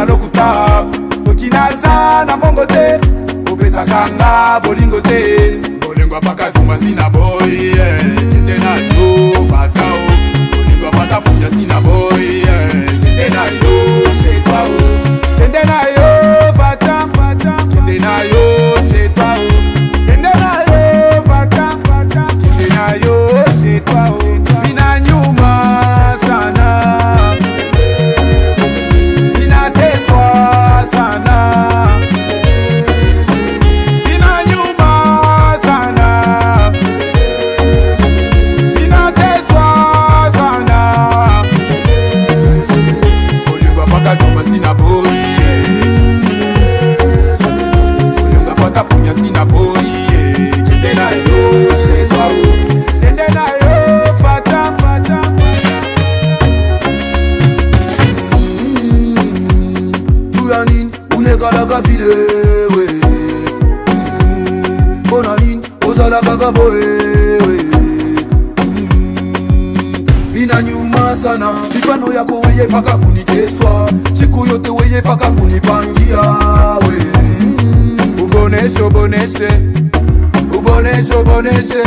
mpona lokuta okinaza na mbongo te opesaka nga bolingo te bolingo apaka tumbasi na boye eh, ete na yo wakati wa sina boy Unyonga kwa kapunya sina boy Kende na yo shekwa u Kende na yo fata fata Tu ya nini unekala kafide we Bona nini ozala kakaboe sana ifano yako weye paka kuniteswa siku yote weye paka kunipangia we uboneshe uboneshe uboneshe uboneshe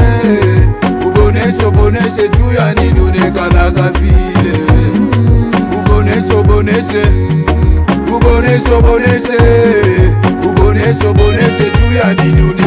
uboneshe uboneshe juu ya nini unekanaka vile uboneshe uboneshe uboneshe uboneshe uboneshe uboneshe juu ya nini